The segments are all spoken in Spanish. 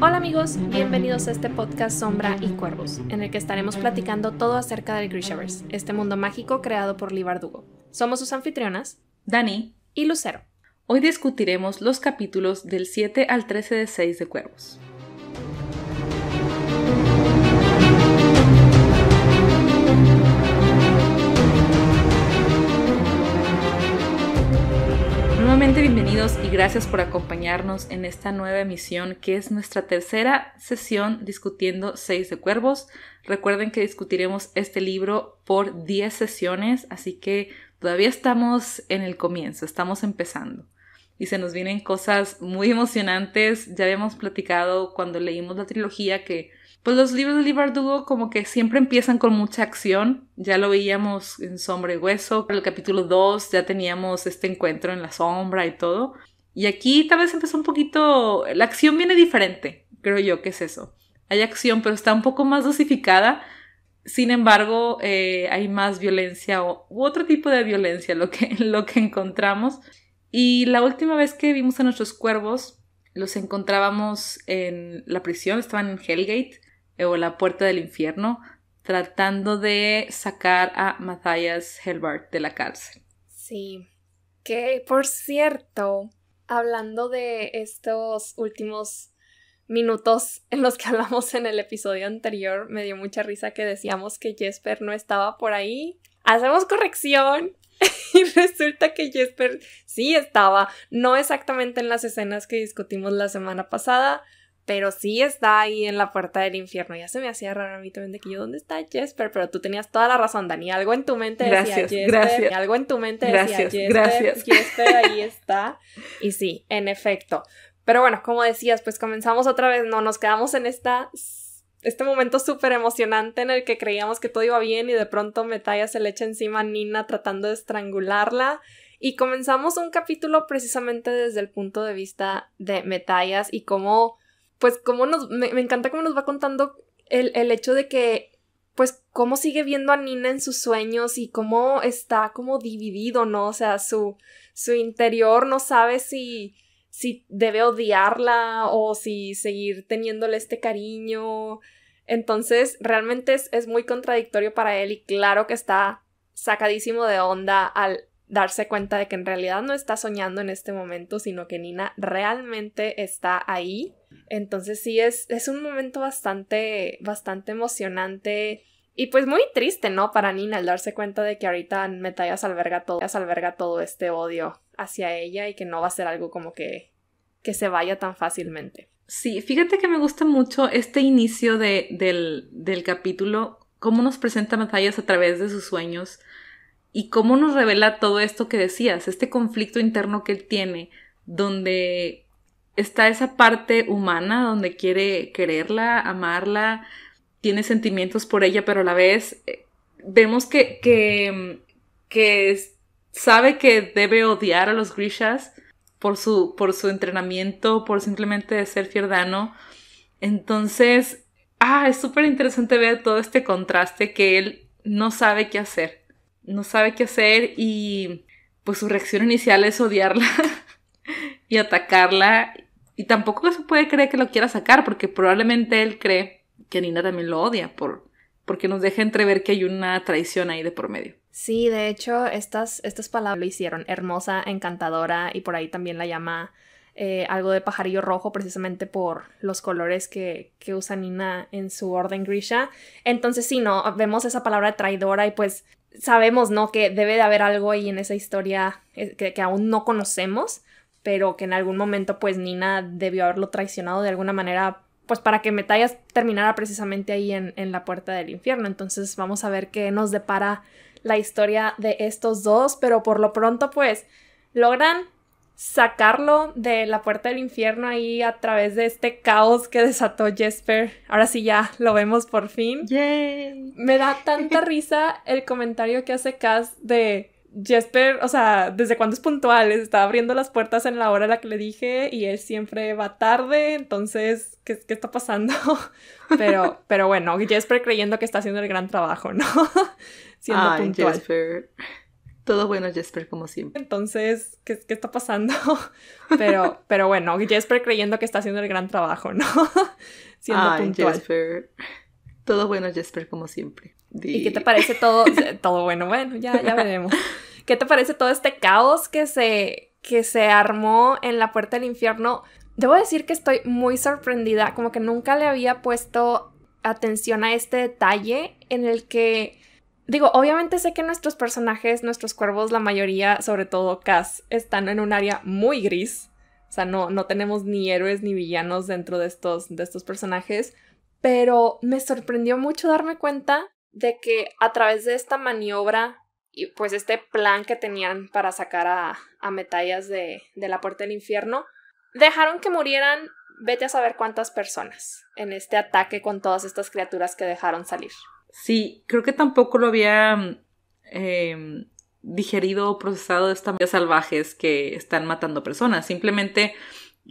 Hola amigos, bienvenidos a este podcast Sombra y Cuervos, en el que estaremos platicando todo acerca del Grishaverse, este mundo mágico creado por Lee Bardugo. Somos sus anfitrionas, Dani y Lucero. Hoy discutiremos los capítulos del 7 al 13 de 6 de Cuervos. Nuevamente bienvenidos y gracias por acompañarnos en esta nueva emisión que es nuestra tercera sesión discutiendo Seis de Cuervos. Recuerden que discutiremos este libro por 10 sesiones, así que todavía estamos en el comienzo, estamos empezando. Y se nos vienen cosas muy emocionantes. Ya habíamos platicado cuando leímos la trilogía que pues los libros de Lee Bardugo como que siempre empiezan con mucha acción. Ya lo veíamos en Sombra y Hueso. En el capítulo 2 ya teníamos este encuentro en la sombra y todo. Y aquí tal vez empezó un poquito... La acción viene diferente, creo yo que es eso. Hay acción, pero está un poco más dosificada. Sin embargo, eh, hay más violencia o, u otro tipo de violencia lo que, lo que encontramos. Y la última vez que vimos a nuestros cuervos, los encontrábamos en la prisión, estaban en Hellgate o la puerta del infierno, tratando de sacar a Matthias Helbart de la cárcel. Sí, que por cierto, hablando de estos últimos minutos en los que hablamos en el episodio anterior, me dio mucha risa que decíamos que Jesper no estaba por ahí. Hacemos corrección. y resulta que Jesper sí estaba, no exactamente en las escenas que discutimos la semana pasada, pero sí está ahí en la puerta del infierno. Ya se me hacía raro a mí también de que yo, ¿dónde está Jesper? Pero tú tenías toda la razón, Dani. Algo en tu mente decía gracias, Jesper. Gracias. Algo en tu mente gracias, decía Gracias. Jesper, ahí está. Y sí, en efecto. Pero bueno, como decías, pues comenzamos otra vez, no, nos quedamos en esta este momento súper emocionante en el que creíamos que todo iba bien y de pronto Metaya se le echa encima a Nina tratando de estrangularla. Y comenzamos un capítulo precisamente desde el punto de vista de Metayas y cómo pues cómo nos, me, me, encanta cómo nos va contando el, el hecho de que, pues, cómo sigue viendo a Nina en sus sueños y cómo está como dividido, ¿no? O sea, su, su interior no sabe si, si debe odiarla o si seguir teniéndole este cariño. Entonces, realmente es, es muy contradictorio para él y claro que está sacadísimo de onda al darse cuenta de que en realidad no está soñando en este momento, sino que Nina realmente está ahí. Entonces sí es, es un momento bastante, bastante emocionante y pues muy triste, ¿no? Para Nina el darse cuenta de que ahorita Metallas alberga todo, alberga todo este odio hacia ella y que no va a ser algo como que, que se vaya tan fácilmente. Sí, fíjate que me gusta mucho este inicio de, del, del capítulo, cómo nos presenta Metallas a través de sus sueños y cómo nos revela todo esto que decías, este conflicto interno que él tiene, donde está esa parte humana, donde quiere quererla, amarla, tiene sentimientos por ella, pero a la vez eh, vemos que, que, sabe que debe odiar a los Grishas por su, por su entrenamiento, por simplemente ser fierdano. Entonces, ah, es súper interesante ver todo este contraste que él no sabe qué hacer no sabe qué hacer y pues su reacción inicial es odiarla y atacarla y tampoco se puede creer que lo quiera sacar porque probablemente él cree que Nina también lo odia por porque nos deja entrever que hay una traición ahí de por medio. Sí, de hecho, estas, estas palabras lo hicieron hermosa, encantadora y por ahí también la llama eh, algo de pajarillo rojo precisamente por los colores que, que usa Nina en su orden Grisha. Entonces sí, no, vemos esa palabra traidora y pues sabemos, ¿no? Que debe de haber algo ahí en esa historia eh, que, que, aún no conocemos, pero que en algún momento pues Nina debió haberlo traicionado de alguna manera, pues para que Metallas terminara precisamente ahí en, en la puerta del infierno. Entonces vamos a ver qué nos depara la historia de estos dos, pero por lo pronto pues logran sacarlo de la puerta del infierno ahí a través de este caos que desató Jesper. Ahora sí ya lo vemos por fin. Yay. Me da tanta risa el comentario que hace Cass de Jesper, o sea, desde cuando es puntual, está abriendo las puertas en la hora a la que le dije y él siempre va tarde, entonces, ¿qué, qué está pasando? Pero, pero bueno, Jesper creyendo que está haciendo el gran trabajo, ¿no? Siendo Ay, puntual. Jesper. Todo bueno, Jesper, como siempre. Entonces, ¿qué, qué está pasando? pero, pero bueno, Jesper creyendo que está haciendo el gran trabajo, ¿no? Siendo Ay, puntual. Jesper. Todo bueno, Jesper, como siempre. ¿Y qué te parece todo? todo bueno, bueno, ya, ya veremos. ¿Qué te parece todo este caos que se, que se armó en la puerta del infierno? Debo decir que estoy muy sorprendida, como que nunca le había puesto atención a este detalle en el que Digo, obviamente sé que nuestros personajes, nuestros cuervos, la mayoría, sobre todo Cass, están en un área muy gris. O sea, no, no tenemos ni héroes ni villanos dentro de estos, de estos personajes. Pero me sorprendió mucho darme cuenta de que a través de esta maniobra y pues este plan que tenían para sacar a, a Metallas de, de la puerta del infierno, dejaron que murieran vete a saber cuántas personas en este ataque con todas estas criaturas que dejaron salir. Sí, creo que tampoco lo había eh, digerido o procesado de estas salvajes que están matando personas. Simplemente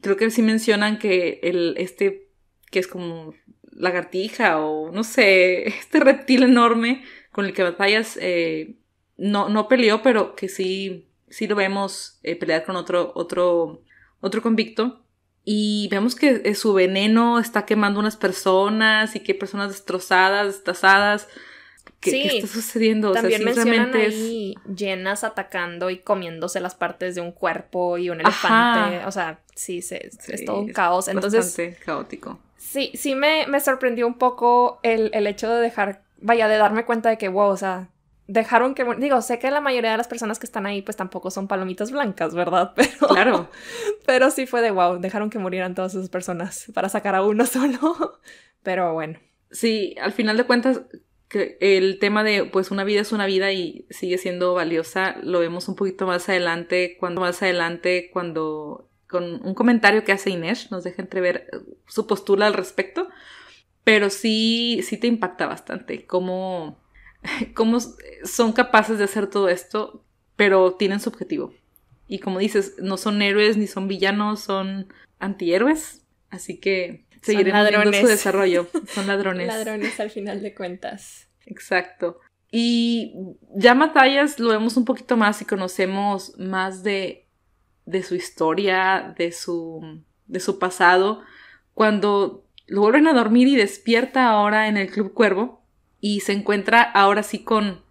creo que sí mencionan que el, este, que es como lagartija o no sé, este reptil enorme con el que batallas eh, no, no peleó, pero que sí, sí lo vemos eh, pelear con otro, otro, otro convicto y vemos que eh, su veneno está quemando unas personas y que hay personas destrozadas, destazadas. ¿Qué, está sucediendo? También o sea, mencionan ahí llenas atacando y comiéndose las partes de un cuerpo y un elefante. O sea, sí, es todo un caos. Entonces, caótico. Sí, sí me, me sorprendió un poco el, el hecho de dejar, vaya, de darme cuenta de que, wow, o sea, dejaron que, digo, sé que la mayoría de las personas que están ahí pues tampoco son palomitas blancas, ¿verdad? Pero, claro. Pero sí fue de wow, dejaron que murieran todas esas personas para sacar a uno solo. Pero bueno. Sí, al final de cuentas, que el tema de pues una vida es una vida y sigue siendo valiosa, lo vemos un poquito más adelante, cuando más adelante, cuando con un comentario que hace Inés, nos deja entrever eh, su postura al respecto, pero sí, sí te impacta bastante cómo cómo son capaces de hacer todo esto, pero tienen su objetivo. Y como dices, no son héroes ni son villanos, son antihéroes. Así que seguiremos viendo su desarrollo. Son ladrones. ladrones al final de cuentas. Exacto. Y ya Matallas lo vemos un poquito más y conocemos más de, de su historia, de su, de su pasado. Cuando lo vuelven a dormir y despierta ahora en el Club Cuervo, y se encuentra ahora sí con,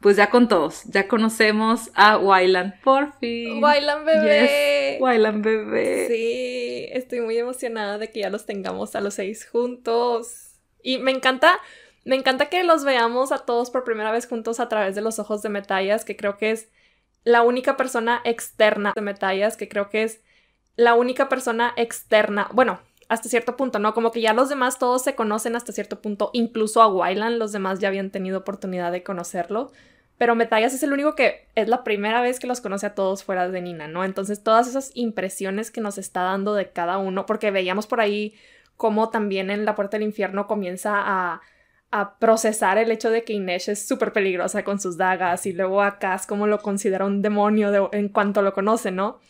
pues ya con todos. Ya conocemos a Wyland, por fin. Wyland bebé. Wyland bebé. Sí, estoy muy emocionada de que ya los tengamos a los seis juntos. Y me encanta, me encanta que los veamos a todos por primera vez juntos a través de los ojos de Metallas, que creo que es la única persona externa de Metallas, que creo que es la única persona externa. Bueno, hasta cierto punto, ¿no? Como que ya los demás todos se conocen hasta cierto punto, incluso a Wyland los demás ya habían tenido oportunidad de conocerlo, pero Metallas es el único que es la primera vez que los conoce a todos fuera de Nina, ¿no? Entonces todas esas impresiones que nos está dando de cada uno, porque veíamos por ahí cómo también en la puerta del infierno comienza a, a procesar el hecho de que Inés es súper peligrosa con sus dagas y luego a Cass como lo considera un demonio en cuanto lo conoce, ¿no?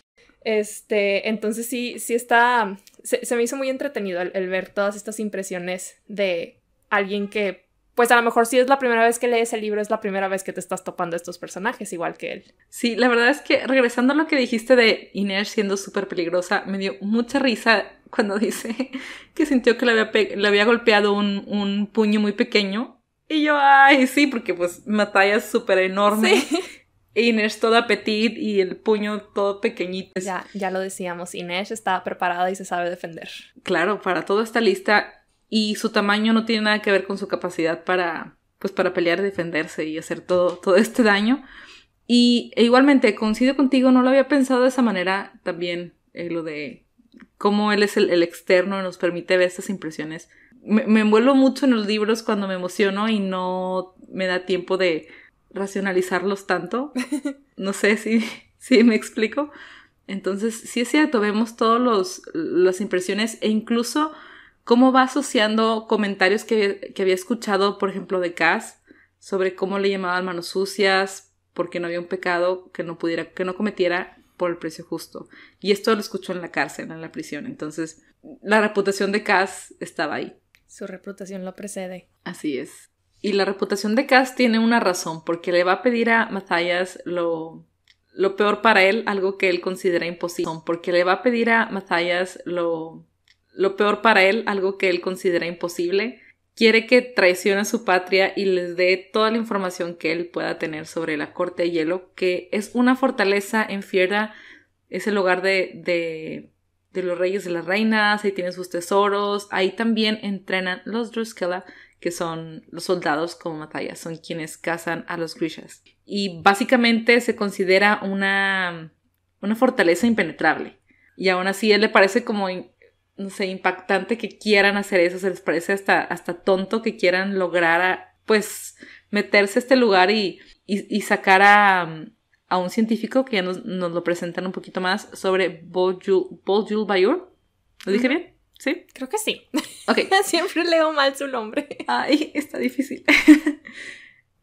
Este, entonces sí, sí está, se, me hizo muy entretenido el, ver todas estas impresiones de alguien que, pues a lo mejor si es la primera vez que lees el libro, es la primera vez que te estás topando estos personajes, igual que él. Sí, la verdad es que regresando a lo que dijiste de Inés siendo súper peligrosa, me dio mucha risa cuando dice que sintió que le había, le había golpeado un, un puño muy pequeño. Y yo, ay, sí, porque pues Mataya es súper enorme. Sí. Inés toda petit y el puño todo pequeñito. Ya, ya lo decíamos, Inés está preparada y se sabe defender. Claro, para toda esta lista y su tamaño no tiene nada que ver con su capacidad para pues para pelear, defenderse y hacer todo, todo este daño. Y e igualmente, coincido contigo, no lo había pensado de esa manera también, eh, lo de cómo él es el, externo y nos permite ver estas impresiones. Me, me envuelvo mucho en los libros cuando me emociono y no me da tiempo de, racionalizarlos tanto. No sé si, si me explico. Entonces, sí es cierto, vemos todas las impresiones e incluso cómo va asociando comentarios que, que, había escuchado, por ejemplo, de Cass, sobre cómo le llamaban manos sucias, porque no había un pecado que no pudiera, que no cometiera por el precio justo. Y esto lo escuchó en la cárcel, en la prisión. Entonces, la reputación de Cass estaba ahí. Su reputación lo precede. Así es. Y la reputación de Cass tiene una razón, porque le va a pedir a Matthias lo, lo peor para él, algo que él considera imposible. Porque le va a pedir a Matthias lo, lo peor para él, algo que él considera imposible. Quiere que traicione a su patria y les dé toda la información que él pueda tener sobre la Corte de Hielo, que es una fortaleza en Fierda, es el hogar de, de, los reyes y las reinas, ahí tienen sus tesoros, ahí también entrenan los Druskella, que son los soldados como Matthias, son quienes cazan a los Grishas. Y básicamente se considera una, una fortaleza impenetrable. Y aún así él le parece como, no sé, impactante que quieran hacer eso, se les parece hasta, hasta tonto que quieran lograr, pues, meterse a este lugar y, y, sacar a, a, un científico que ya nos, nos, lo presentan un poquito más sobre Boljul Bayur. ¿Lo dije bien? ¿Sí? Creo que sí. Siempre leo mal su nombre. Ay, está difícil.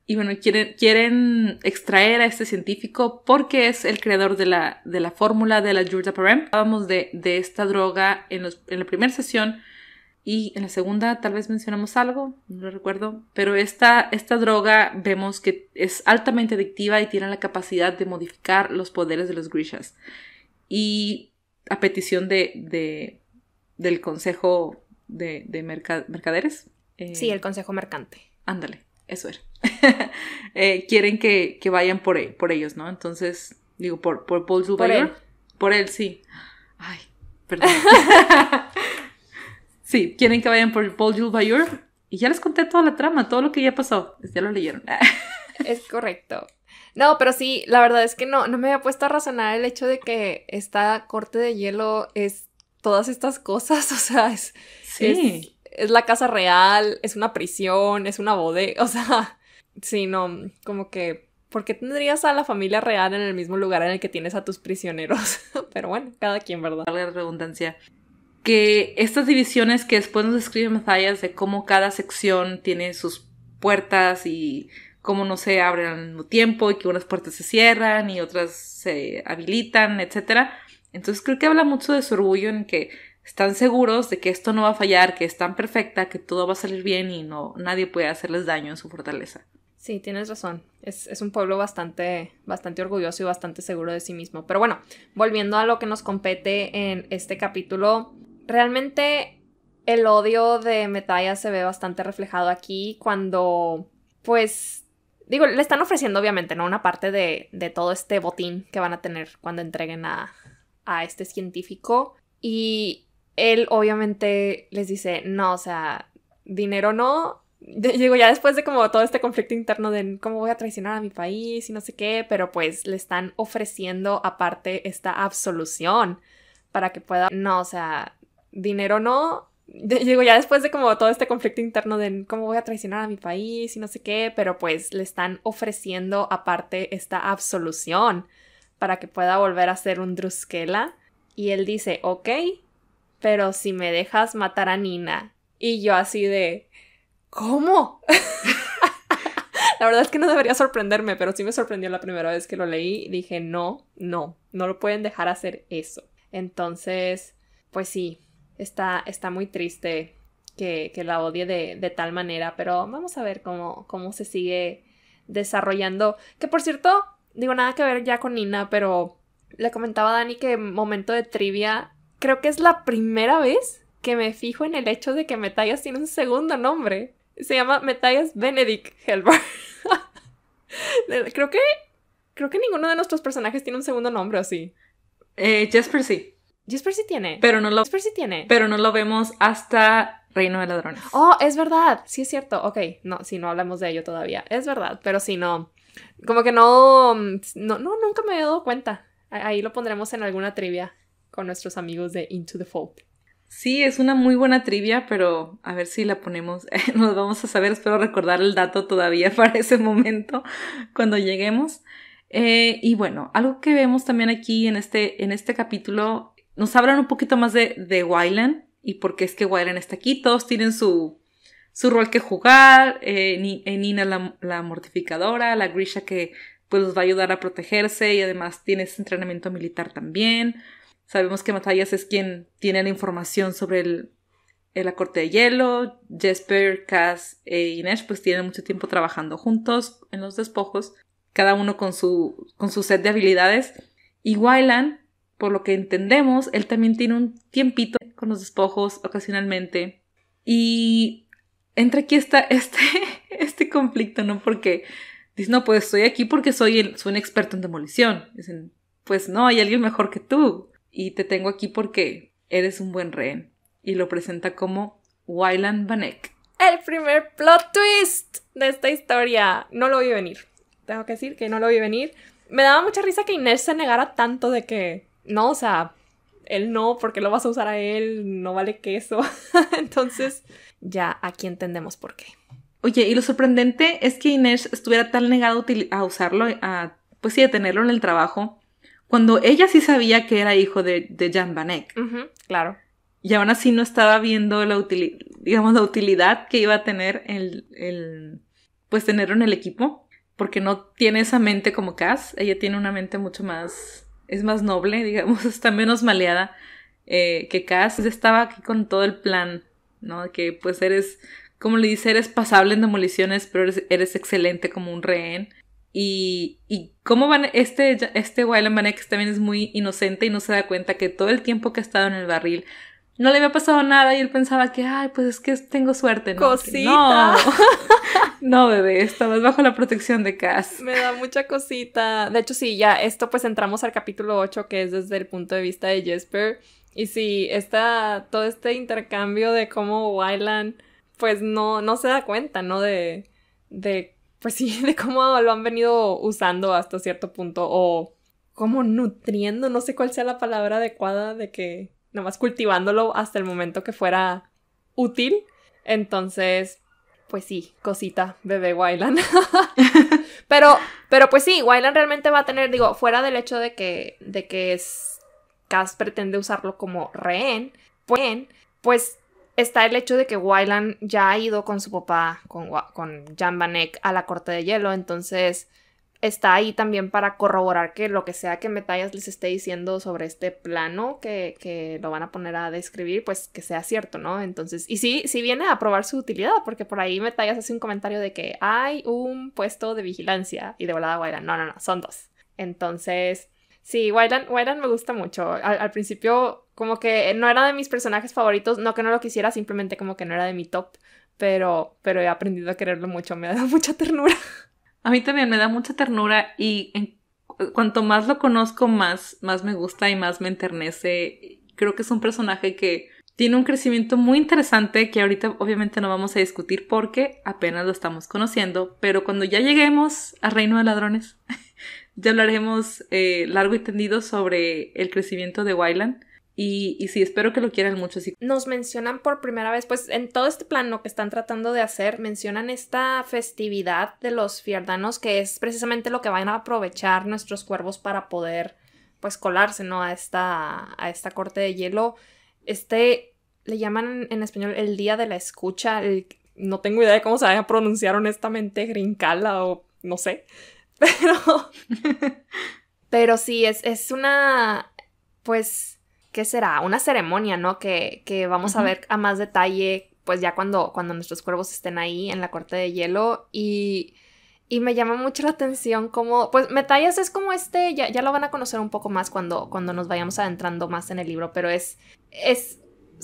y bueno, quieren, quieren extraer a este científico porque es el creador de la, de la fórmula de la Jurdaparem. Hablábamos de, de esta droga en, los, en la primera sesión y en la segunda tal vez mencionamos algo, no lo recuerdo, pero esta, esta droga vemos que es altamente adictiva y tiene la capacidad de modificar los poderes de los Grishas. Y a petición de, de del Consejo de, de mercaderes. Eh, sí, el Consejo Mercante. Ándale, eso era. Eh, quieren que, que, vayan por, e, por ellos, ¿no? Entonces, digo, por, por Paul Por él. Por él, sí. Ay, perdón. sí, quieren que vayan por Paul Jules Y ya les conté toda la trama, todo lo que ya pasó. Ya lo leyeron. es correcto. No, pero sí, la verdad es que no, no me había puesto a razonar el hecho de que esta corte de hielo es todas estas cosas, o sea, es, es, es, la casa real, es una prisión, es una bodega, o sea, sí, no, como que, ¿por qué tendrías a la familia real en el mismo lugar en el que tienes a tus prisioneros? Pero bueno, cada quien, ¿verdad? La redundancia. Que estas divisiones que después nos describe Matthias de cómo cada sección tiene sus puertas y cómo no se abren al mismo tiempo y que unas puertas se cierran y otras se habilitan, etcétera entonces creo que habla mucho de su orgullo en que están seguros de que esto no va a fallar, que es tan perfecta, que todo va a salir bien y no nadie puede hacerles daño en su fortaleza. Sí, tienes razón. Es, es, un pueblo bastante, bastante orgulloso y bastante seguro de sí mismo. Pero bueno, volviendo a lo que nos compete en este capítulo, realmente el odio de Metaya se ve bastante reflejado aquí cuando, pues, digo, le están ofreciendo obviamente, ¿no? Una parte de, de todo este botín que van a tener cuando entreguen a, a este científico y él obviamente les dice, no, o sea, dinero no. Ya después de como todo este conflicto interno de cómo voy a traicionar a mi país y no sé qué, pero pues le están ofreciendo aparte esta absolución para que pueda, no, o sea, dinero no. Ya después de como todo este conflicto interno de cómo voy a traicionar a mi país y no sé qué, pero pues le están ofreciendo aparte esta absolución para que pueda volver a ser un Druskela. Y él dice, ok, pero si me dejas matar a Nina. Y yo así de, ¿cómo? la verdad es que no debería sorprenderme, pero sí me sorprendió la primera vez que lo leí. Dije, no, no, no lo pueden dejar hacer eso. Entonces, pues sí, está, está muy triste que, que la odie de, de, tal manera, pero vamos a ver cómo, cómo se sigue desarrollando. Que por cierto, digo nada que ver ya con Nina, pero le comentaba a Dani que momento de trivia, creo que es la primera vez que me fijo en el hecho de que Metallas tiene un segundo nombre. Se llama Metallas Benedict Helber. creo que creo que ninguno de nuestros personajes tiene un segundo nombre, ¿o sí? Eh, Jasper sí. Jasper sí tiene. Pero no lo Jasper sí tiene. Pero no lo vemos hasta Reino de Ladrones. Oh, es verdad. Sí es cierto. Ok, no, si no hablamos de ello todavía. Es verdad, pero si no. Como que no, no, no, nunca me he dado cuenta. Ahí lo pondremos en alguna trivia con nuestros amigos de Into the Fold. Sí, es una muy buena trivia, pero a ver si la ponemos. Nos vamos a saber, espero recordar el dato todavía para ese momento cuando lleguemos. Eh, y bueno, algo que vemos también aquí en este, en este capítulo, nos hablan un poquito más de, de Wyland y por qué es que Wyland está aquí. Todos tienen su, su rol que jugar, eh, eh, Nina la, la, mortificadora, la Grisha que pues los va a ayudar a protegerse y además tiene ese entrenamiento militar también. Sabemos que Matthias es quien tiene la información sobre el, la corte de hielo, Jesper, Cass e Inés pues tienen mucho tiempo trabajando juntos en los despojos, cada uno con su, con su set de habilidades. Y Wyland, por lo que entendemos, él también tiene un tiempito con los despojos ocasionalmente. Y entra aquí está este, este conflicto, ¿no? Porque dice, no, pues estoy aquí porque soy, el, soy un experto en demolición. Dicen, pues no, hay alguien mejor que tú. Y te tengo aquí porque eres un buen rehén. Y lo presenta como Wyland Vanek. El primer plot twist de esta historia. No lo vi venir. Tengo que decir que no lo vi venir. Me daba mucha risa que Inés se negara tanto de que, no, o sea, él no, porque lo vas a usar a él, no vale queso. Entonces, ya aquí entendemos por qué. Oye, y lo sorprendente es que Inés estuviera tan negado a usarlo, a, pues sí, a tenerlo en el trabajo, cuando ella sí sabía que era hijo de, de Jan Vanek. claro. Y aún así no estaba viendo la utilidad, digamos, la utilidad que iba a tener el, el, pues tenerlo en el equipo, porque no tiene esa mente como Cass, ella tiene una mente mucho más, es más noble, digamos, está menos maleada eh, que Cass, estaba aquí con todo el plan, ¿no? Que pues eres como le dice, eres pasable en demoliciones, pero eres, excelente como un rehén. Y, y cómo van, este, este Wyland Banek también es muy inocente y no se da cuenta que todo el tiempo que ha estado en el barril no le había pasado nada y él pensaba que, ay, pues es que tengo suerte, ¿no? Cosita. No, no, bebé, estabas bajo la protección de Cass. Me da mucha cosita. De hecho, sí, ya esto pues entramos al capítulo 8, que es desde el punto de vista de Jesper. Y sí, está todo este intercambio de cómo Wyland pues no, no se da cuenta, ¿no? De, de, pues sí, de cómo lo han venido usando hasta cierto punto o como nutriendo, no sé cuál sea la palabra adecuada de que nomás cultivándolo hasta el momento que fuera útil. Entonces, pues sí, cosita, bebé Wyland. pero, pero pues sí, Wyland realmente va a tener, digo, fuera del hecho de que, de que es, Cass pretende usarlo como rehén, pues, pues está el hecho de que Wyland ya ha ido con su papá, con, con Jan Vanek, a la corte de hielo, entonces está ahí también para corroborar que lo que sea que Metallas les esté diciendo sobre este plano que, que, lo van a poner a describir, pues que sea cierto, ¿no? Entonces, y sí, sí viene a probar su utilidad, porque por ahí Metallas hace un comentario de que hay un puesto de vigilancia y de volada Wyland, no, no, no, son dos. Entonces, sí, Wyland, me gusta mucho. al principio como que no era de mis personajes favoritos, no que no lo quisiera, simplemente como que no era de mi top, pero, pero he aprendido a quererlo mucho, me ha dado mucha ternura. A mí también me da mucha ternura y cuanto más lo conozco, más, más me gusta y más me enternece. Creo que es un personaje que tiene un crecimiento muy interesante que ahorita obviamente no vamos a discutir porque apenas lo estamos conociendo, pero cuando ya lleguemos a Reino de Ladrones, ya hablaremos eh, largo y tendido sobre el crecimiento de Wyland y, y, sí, espero que lo quieran mucho. Nos mencionan por primera vez, pues en todo este plano que están tratando de hacer, mencionan esta festividad de los fierdanos, que es precisamente lo que van a aprovechar nuestros cuervos para poder, pues, colarse, ¿no? A esta, a esta corte de hielo. Este, le llaman en español el Día de la Escucha. no tengo idea de cómo se vaya a pronunciar honestamente, grincala o no sé. Pero, pero sí, es, es una, pues ¿qué será? Una ceremonia, ¿no? Que, que vamos a ver a más detalle, pues ya cuando, cuando nuestros cuervos estén ahí en la corte de hielo y... Y me llama mucho la atención como, pues Metallas es como este, ya, ya lo van a conocer un poco más cuando, cuando nos vayamos adentrando más en el libro, pero es, es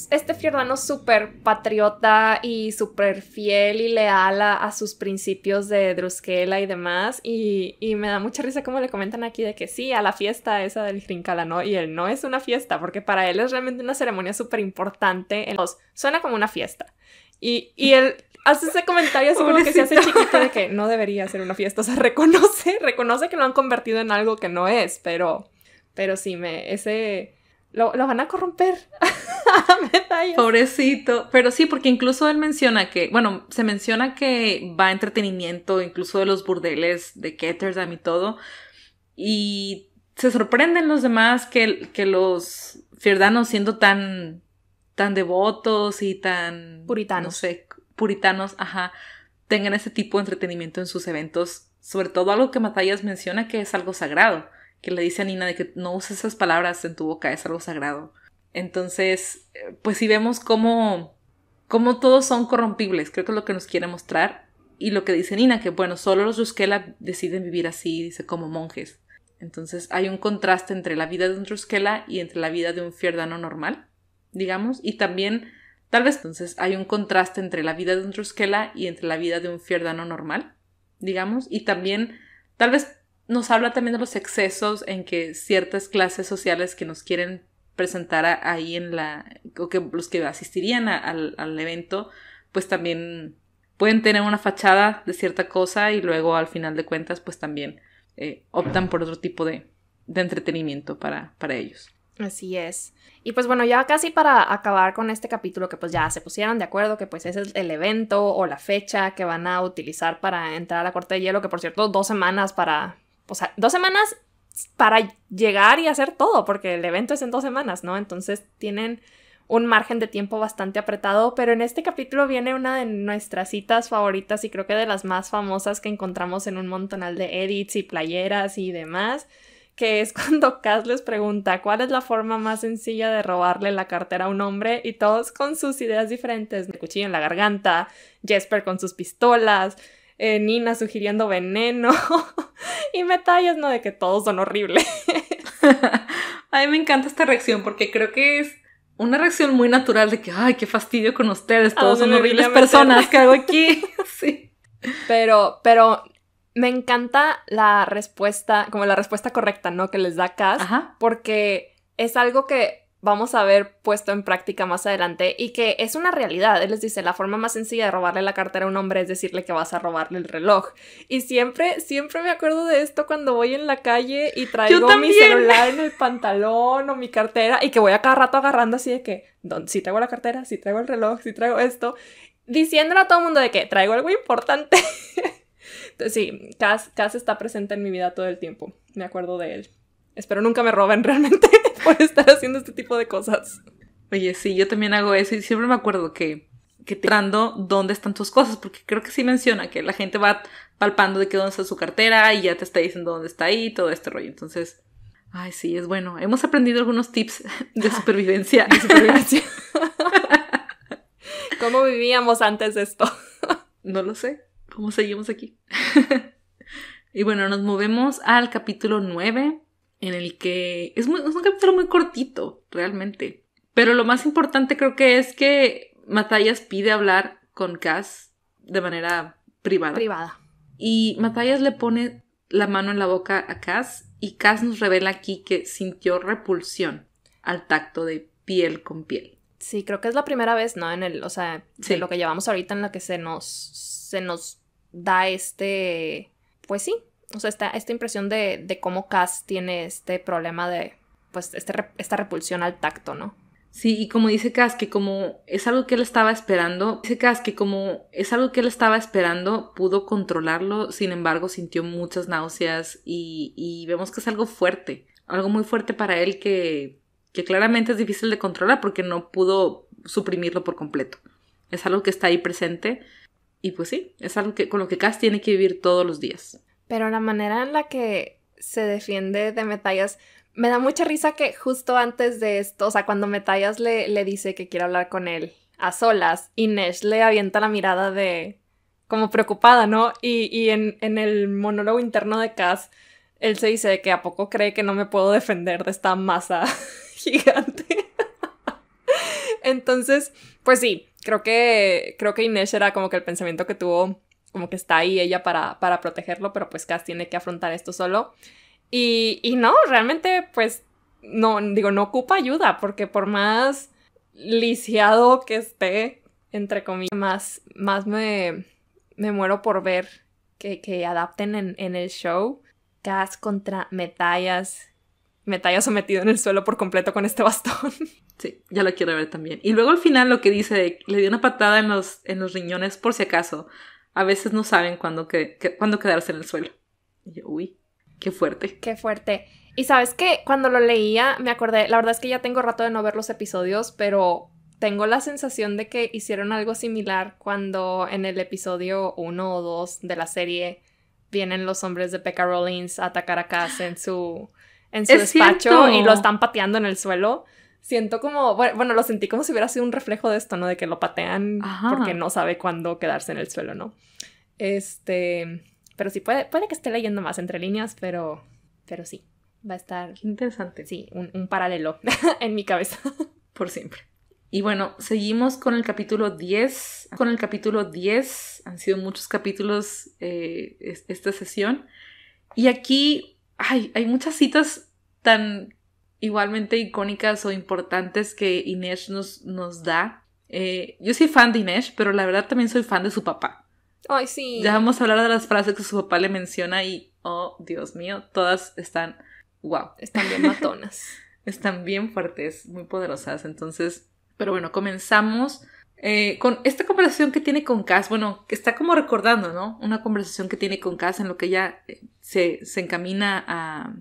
este Fiordano súper patriota y súper fiel y leal a, sus principios de Druskela y demás. Y, me da mucha risa como le comentan aquí de que sí, a la fiesta esa del Hrinkala, ¿no? Y él no es una fiesta, porque para él es realmente una ceremonia súper importante. Suena como una fiesta. Y, y él hace ese comentario así como que se hace chiquito de que no debería ser una fiesta. O sea, reconoce, reconoce que lo han convertido en algo que no es, pero, pero sí, me, ese lo, van a corromper. Pobrecito. Pero sí, porque incluso él menciona que, bueno, se menciona que va a entretenimiento, incluso de los burdeles de Ketterdam y todo. Y se sorprenden los demás que, que los fierdanos siendo tan, tan devotos y tan... Puritanos. No sé, puritanos, ajá, tengan ese tipo de entretenimiento en sus eventos. Sobre todo algo que Matallas menciona que es algo sagrado que le dice a Nina de que no uses esas palabras en tu boca, es algo sagrado. Entonces, pues si vemos cómo, como todos son corrompibles, creo que es lo que nos quiere mostrar. Y lo que dice Nina, que bueno, solo los Ruskela deciden vivir así, dice, como monjes. Entonces hay un contraste entre la vida de un Ruskela y entre la vida de un fierdano normal, digamos, y también tal vez entonces hay un contraste entre la vida de un Ruskela y entre la vida de un fierdano normal, digamos, y también tal vez nos habla también de los excesos en que ciertas clases sociales que nos quieren presentar ahí en la, o que los que asistirían al, evento, pues también pueden tener una fachada de cierta cosa y luego al final de cuentas pues también eh, optan por otro tipo de, de entretenimiento para, para ellos. Así es. Y pues bueno, ya casi para acabar con este capítulo que pues ya se pusieron de acuerdo que pues ese es el evento o la fecha que van a utilizar para entrar a la corte de hielo, que por cierto dos semanas para, o sea, dos semanas para llegar y hacer todo, porque el evento es en dos semanas, ¿no? Entonces tienen un margen de tiempo bastante apretado, pero en este capítulo viene una de nuestras citas favoritas y creo que de las más famosas que encontramos en un montonal de edits y playeras y demás, que es cuando Cass les pregunta cuál es la forma más sencilla de robarle la cartera a un hombre y todos con sus ideas diferentes, el cuchillo en la garganta, Jesper con sus pistolas, eh, Nina sugiriendo veneno y metallas, ¿no? De que todos son horribles. a mí me encanta esta reacción porque creo que es una reacción muy natural de que, ay, qué fastidio con ustedes, todos son horribles personas que hago aquí. sí. Pero, pero me encanta la respuesta, como la respuesta correcta, ¿no? Que les da Cass, porque es algo que vamos a ver puesto en práctica más adelante y que es una realidad. Él les dice, la forma más sencilla de robarle la cartera a un hombre es decirle que vas a robarle el reloj. Y siempre, siempre me acuerdo de esto cuando voy en la calle y traigo mi celular en el pantalón o mi cartera y que voy a cada rato agarrando así de que, si traigo la cartera, si traigo el reloj, si traigo esto, diciéndole a todo el mundo de que traigo algo importante. Entonces, sí, Cass, Cass está presente en mi vida todo el tiempo. Me acuerdo de él. Espero nunca me roben realmente por estar haciendo este tipo de cosas. Oye, sí, yo también hago eso y siempre me acuerdo que, que te dando dónde están tus cosas, porque creo que sí menciona que la gente va palpando de qué dónde está su cartera y ya te está diciendo dónde está ahí, todo este rollo. Entonces, ay, sí, es bueno. Hemos aprendido algunos tips de supervivencia. de supervivencia. ¿Cómo vivíamos antes de esto? no lo sé. ¿Cómo seguimos aquí? y bueno, nos movemos al capítulo 9 en el que es, un capítulo muy cortito, realmente. Pero lo más importante creo que es que Matthias pide hablar con Cass de manera privada. Privada. Y Matthias le pone la mano en la boca a Cass y Cass nos revela aquí que sintió repulsión al tacto de piel con piel. Sí, creo que es la primera vez, ¿no? En el, o sea, de lo que llevamos ahorita en la que se nos, se nos da este, pues sí, o sea, esta, esta impresión de, de, cómo Cass tiene este problema de, pues, este, esta repulsión al tacto, ¿no? Sí, y como dice Cass, que como es algo que él estaba esperando, dice Cass que como es algo que él estaba esperando, pudo controlarlo, sin embargo sintió muchas náuseas y, y vemos que es algo fuerte, algo muy fuerte para él que, que claramente es difícil de controlar porque no pudo suprimirlo por completo. Es algo que está ahí presente y pues sí, es algo que, con lo que Cass tiene que vivir todos los días. Pero la manera en la que se defiende de Metallas me da mucha risa que justo antes de esto, o sea, cuando Metallas le, le dice que quiere hablar con él a solas, Inés le avienta la mirada de como preocupada, ¿no? Y, y en, en, el monólogo interno de Cass, él se dice que a poco cree que no me puedo defender de esta masa gigante. Entonces, pues sí, creo que, creo que Inés era como que el pensamiento que tuvo como que está ahí ella para, para protegerlo, pero pues Cass tiene que afrontar esto solo. Y, y no, realmente pues no, digo, no ocupa ayuda, porque por más lisiado que esté, entre comillas, más, más me, me muero por ver que, que adapten en, en, el show. Cass contra Metallas. Metallas sometido en el suelo por completo con este bastón. Sí, ya lo quiero ver también. Y luego al final lo que dice, le dio una patada en los, en los riñones por si acaso a veces no saben cuándo, que, quedarse en el suelo. Y yo, uy, qué fuerte. Qué fuerte. Y sabes que cuando lo leía me acordé, la verdad es que ya tengo rato de no ver los episodios, pero tengo la sensación de que hicieron algo similar cuando en el episodio 1 o 2 de la serie vienen los hombres de Pekka Rollins a atacar a Cass en su, en su despacho y lo están pateando en el suelo. Siento como, bueno, lo sentí como si hubiera sido un reflejo de esto, ¿no? De que lo patean porque no sabe cuándo quedarse en el suelo, ¿no? Este, pero sí, puede, puede que esté leyendo más entre líneas, pero, pero sí, va a estar... interesante. Sí, un, un paralelo en mi cabeza. Por siempre. Y bueno, seguimos con el capítulo 10. Con el capítulo 10, han sido muchos capítulos eh, esta sesión. Y aquí ay, hay muchas citas tan igualmente icónicas o importantes que Inés nos, nos da. Eh, yo soy fan de Inés, pero la verdad también soy fan de su papá. Ay, sí. Ya vamos a hablar de las frases que su papá le menciona y, oh, Dios mío, todas están, wow. Están bien matonas. están bien fuertes, muy poderosas. Entonces, pero bueno, comenzamos eh, con esta conversación que tiene con Cass. Bueno, que está como recordando, ¿no? Una conversación que tiene con Cass en lo que ella eh, se, se encamina a,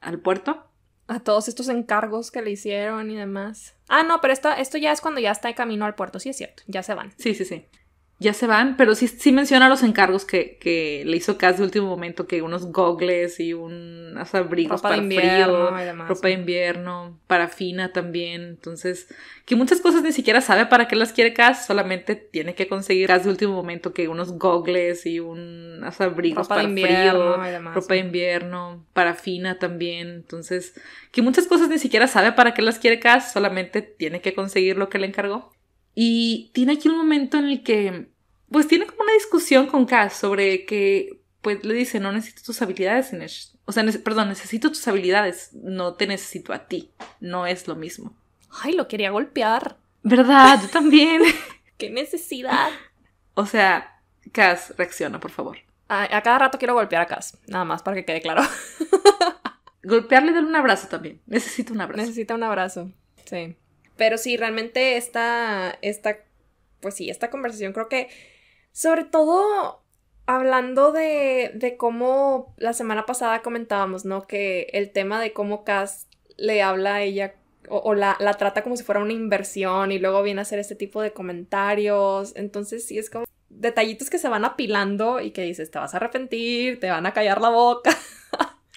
al puerto. A todos estos encargos que le hicieron y demás. Ah, no, pero esto, esto ya es cuando ya está de camino al puerto, sí es cierto, ya se van. Sí, sí, sí ya se van, pero sí, sí menciona los encargos que, que le hizo Cass de último momento, que unos gogles y unos abrigos para frío, ropa de invierno, parafina también, entonces, que muchas cosas ni siquiera sabe para qué las quiere Cass, solamente tiene que conseguir Cass de último momento que unos gogles y unos abrigos para frío, ropa de invierno, parafina también, entonces, que muchas cosas ni siquiera sabe para qué las quiere Cass, solamente tiene que conseguir lo que le encargó. Y tiene aquí un momento en el que, pues tiene como una discusión con Cass sobre que, pues le dice, no necesito tus habilidades, o sea, perdón, necesito tus habilidades, no te necesito a ti, no es lo mismo. Ay, lo quería golpear. ¿Verdad? Yo también. ¡Qué necesidad! O sea, Cass, reacciona, por favor. A, cada rato quiero golpear a Cass, nada más para que quede claro. Golpearle y darle un abrazo también. Necesita un abrazo. Necesita un abrazo, sí. Pero sí, realmente esta, esta, pues sí, esta conversación creo que, sobre todo hablando de, de cómo la semana pasada comentábamos, ¿no? Que el tema de cómo Cass le habla a ella o, la, la, trata como si fuera una inversión y luego viene a hacer este tipo de comentarios. Entonces sí es como detallitos que se van apilando y que dices, te vas a arrepentir, te van a callar la boca.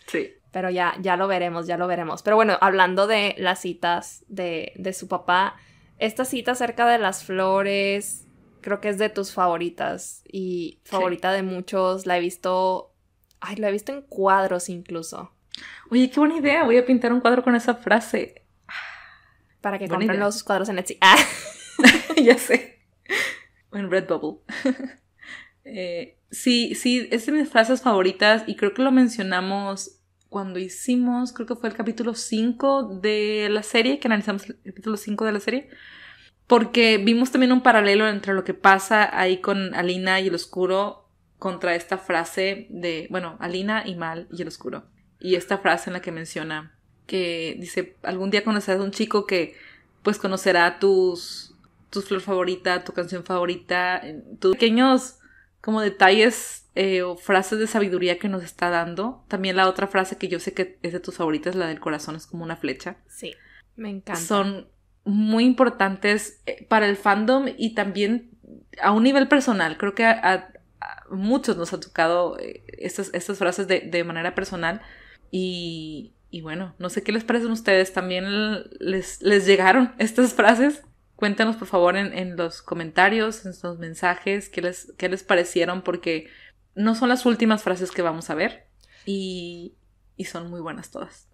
Sí. Pero ya, ya lo veremos, ya lo veremos. Pero bueno, hablando de las citas de, de su papá, esta cita acerca de las flores, creo que es de tus favoritas y favorita de muchos. La he visto, ay, la he visto en cuadros incluso. Oye, qué buena idea. Voy a pintar un cuadro con esa frase. Para que compren los cuadros en Etsy. Ah. ya sé. O en Redbubble. eh, sí, sí, es de mis frases favoritas y creo que lo mencionamos cuando hicimos, creo que fue el capítulo 5 de la serie, que analizamos el capítulo 5 de la serie, porque vimos también un paralelo entre lo que pasa ahí con Alina y el oscuro contra esta frase de, bueno, Alina y Mal y el oscuro. Y esta frase en la que menciona que dice, algún día conocerás a un chico que pues conocerá tus, tus flor favorita, tu canción favorita, tus pequeños como detalles eh, o frases de sabiduría que nos está dando. También la otra frase que yo sé que es de tus favoritas, la del corazón es como una flecha. Sí, me encanta. Son muy importantes eh, para el fandom y también a un nivel personal. Creo que a, muchos nos ha tocado eh, estas, estas frases de, de manera personal y, y, bueno, no sé qué les parecen ustedes. ¿También les, les llegaron estas frases? Cuéntanos por favor en, en los comentarios, en los mensajes, qué les, qué les parecieron, porque no son las últimas frases que vamos a ver y, y son muy buenas todas.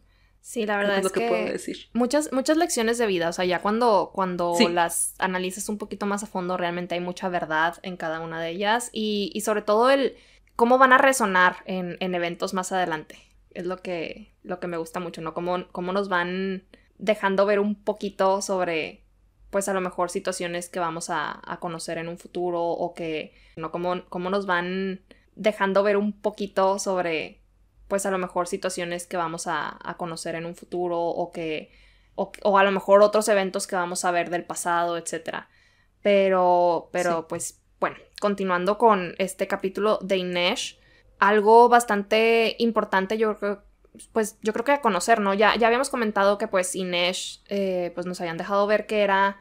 Sí, la verdad es, lo que, puedo decir. Muchas, muchas lecciones de vida, o sea, ya cuando, cuando las analizas un poquito más a fondo, realmente hay mucha verdad en cada una de ellas y, y sobre todo el cómo van a resonar en, en, eventos más adelante. Es lo que, lo que me gusta mucho, ¿no? Cómo, cómo nos van dejando ver un poquito sobre pues a lo mejor situaciones que vamos a, conocer en un futuro o que, ¿no? Como, como nos van dejando ver un poquito sobre, pues a lo mejor situaciones que vamos a, conocer en un futuro o que, o, a lo mejor otros eventos que vamos a ver del pasado, etc. Pero, pero pues bueno, continuando con este capítulo de Inés, algo bastante importante yo creo pues yo creo que a conocer, ¿no? Ya, ya habíamos comentado que pues Inés, eh, pues nos habían dejado ver que era,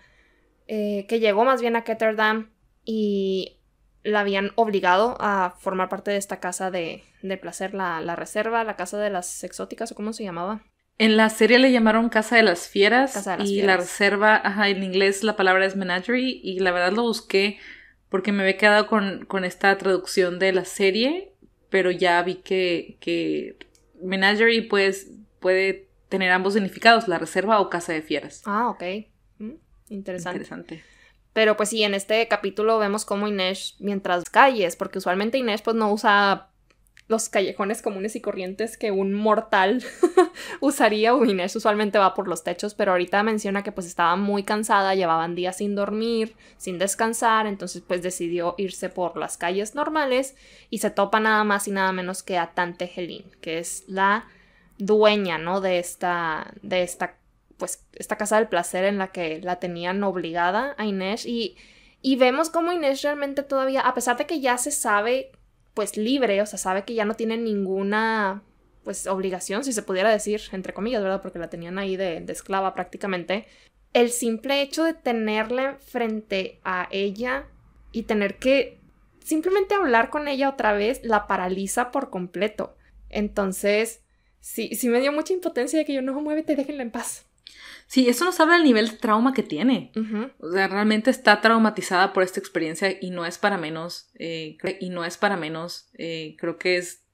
eh, que llegó más bien a Ketterdam y la habían obligado a formar parte de esta casa de, de placer, la, la, reserva, la casa de las exóticas o cómo se llamaba. En la serie le llamaron Casa de las Fieras y la reserva, ajá, en inglés la palabra es menagerie y la verdad lo busqué porque me había quedado con, con esta traducción de la serie, pero ya vi que, que menagerie pues puede tener ambos significados, la reserva o casa de fieras. Ah, ok. Mm, interesante. Interesante. Pero pues sí, en este capítulo vemos cómo Inés, mientras calles, porque usualmente Inés pues no usa los callejones comunes y corrientes que un mortal usaría. O Inés usualmente va por los techos, pero ahorita menciona que pues estaba muy cansada, llevaban días sin dormir, sin descansar, entonces pues decidió irse por las calles normales y se topa nada más y nada menos que a Tante Helene, que es la dueña, ¿no? De esta, de esta, pues, esta casa del placer en la que la tenían obligada a Inés y, y vemos cómo Inés realmente todavía, a pesar de que ya se sabe, pues, libre, o sea, sabe que ya no tiene ninguna, pues, obligación, si se pudiera decir, entre comillas, ¿verdad? Porque la tenían ahí de, de esclava prácticamente. El simple hecho de tenerla frente a ella y tener que simplemente hablar con ella otra vez la paraliza por completo. Entonces, sí, sí me dio mucha impotencia de que yo no muévete, déjenla en paz. Sí, eso nos habla del nivel de trauma que tiene. O sea, realmente está traumatizada por esta experiencia y no es para menos. Eh, y no es para menos. Eh, creo que es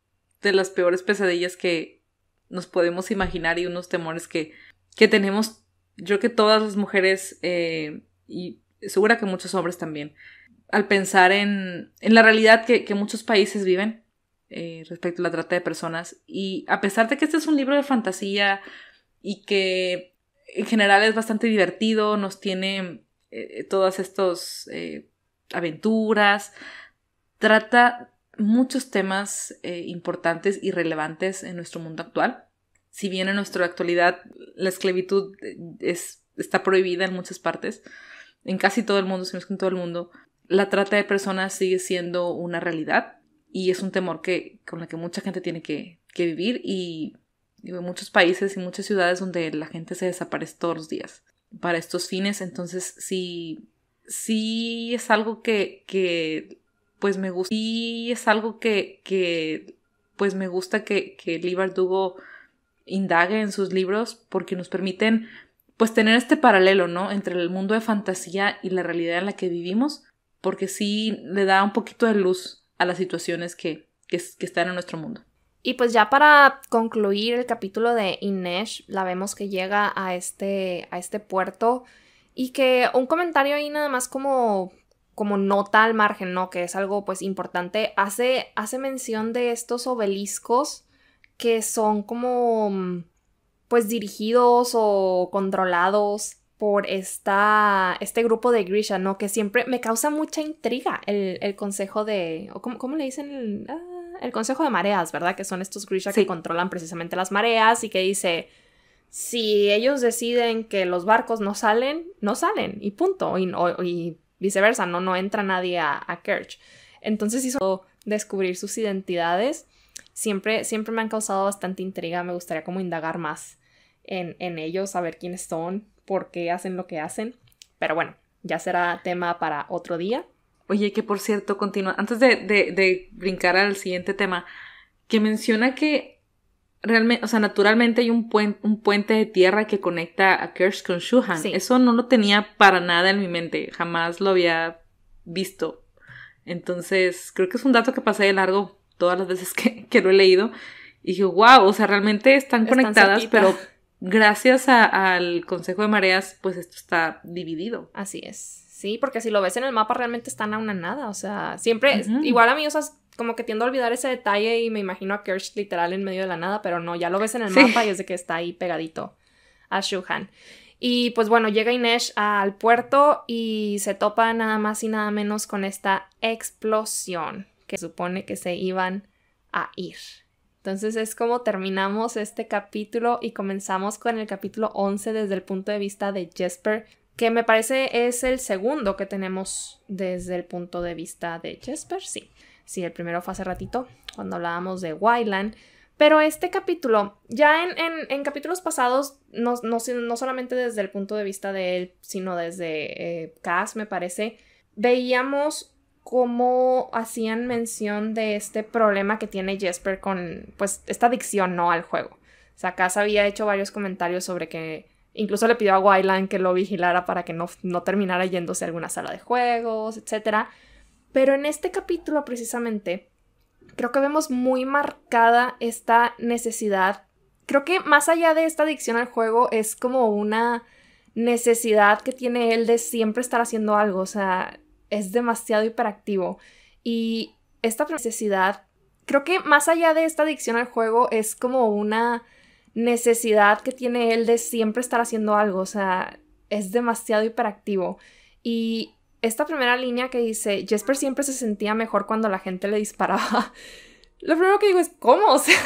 de las peores pesadillas que nos podemos imaginar y unos temores que, que tenemos. Yo creo que todas las mujeres eh, y segura que muchos hombres también, al pensar en, en la realidad que, que muchos países viven, respecto a la trata de personas. Y a pesar de que este es un libro de fantasía y que en general es bastante divertido, nos tiene eh, todas estas eh, aventuras, trata muchos temas importantes y relevantes en nuestro mundo actual. Si bien en nuestra actualidad la esclavitud es, está prohibida en muchas partes, en casi todo el mundo, si no que en todo el mundo, la trata de personas sigue siendo una realidad y es un temor que, con el que mucha gente tiene que, vivir y, muchos países y muchas ciudades donde la gente se desaparece todos los días para estos fines. Entonces sí, sí es algo que, que pues me gusta. Sí es algo que, que pues me gusta que, que Lee Bardugo indague en sus libros porque nos permiten pues tener este paralelo, ¿no? Entre el mundo de fantasía y la realidad en la que vivimos, porque sí le da un poquito de luz a las situaciones que, que, están en nuestro mundo. Y pues ya para concluir el capítulo de Inés, la vemos que llega a este, a este puerto y que un comentario ahí nada más como, como nota al margen, ¿no? Que es algo pues importante, hace, hace mención de estos obeliscos que son como pues dirigidos o controlados por esta, este grupo de Grisha, ¿no? Que siempre me causa mucha intriga el, consejo de, ¿cómo, le dicen? Ah, el, consejo de mareas, ¿verdad? Que son estos Grisha que controlan precisamente las mareas y que dice, si ellos deciden que los barcos no salen, no salen y punto. Y, viceversa, ¿no? No entra nadie a, a Kerch. Entonces hizo descubrir sus identidades. Siempre, siempre me han causado bastante intriga. Me gustaría como indagar más en, en ellos, saber quiénes son, por qué hacen lo que hacen. Pero bueno, ya será tema para otro día. Oye, que por cierto, continúa, antes de, de, brincar al siguiente tema, que menciona que realmente, o sea, naturalmente hay un, un puente de tierra que conecta a Kersh con Shuhan. Eso no lo tenía para nada en mi mente, jamás lo había visto. Entonces, creo que es un dato que pasé de largo todas las veces que, que lo he leído. Y dije, wow, o sea, realmente están, conectadas, pero gracias al Consejo de Mareas, pues esto está dividido. Así es. Sí, porque si lo ves en el mapa realmente están a una nada. O sea, siempre, igual a mí, o sea, como que tiendo a olvidar ese detalle y me imagino a Kirsch literal en medio de la nada, pero no, ya lo ves en el mapa y es de que está ahí pegadito a Shuhan. Y pues bueno, llega Inés al puerto y se topa nada más y nada menos con esta explosión que supone que se iban a ir. Entonces es como terminamos este capítulo y comenzamos con el capítulo 11 desde el punto de vista de Jesper, que me parece es el segundo que tenemos desde el punto de vista de Jesper, sí. Sí, el primero fue hace ratito, cuando hablábamos de Wildland. Pero este capítulo, ya en, capítulos pasados, no, no, solamente desde el punto de vista de él, sino desde eh, Cass, me parece, veíamos cómo hacían mención de este problema que tiene Jesper con, pues, esta adicción, ¿no? Al juego. sea, Casa había hecho varios comentarios sobre que incluso le pidió a Wyland que lo vigilara para que no, no terminara yéndose a alguna sala de juegos, etc. Pero en este capítulo precisamente, creo que vemos muy marcada esta necesidad. Creo que más allá de esta adicción al juego es como una necesidad que tiene él de siempre estar haciendo algo, o sea, es demasiado hiperactivo. Y esta necesidad, creo que más allá de esta adicción al juego es como una necesidad que tiene él de siempre estar haciendo algo, o sea, es demasiado hiperactivo. Y esta primera línea que dice, Jesper siempre se sentía mejor cuando la gente le disparaba. Lo primero que digo es, ¿cómo? O sea,